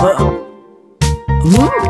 Mm.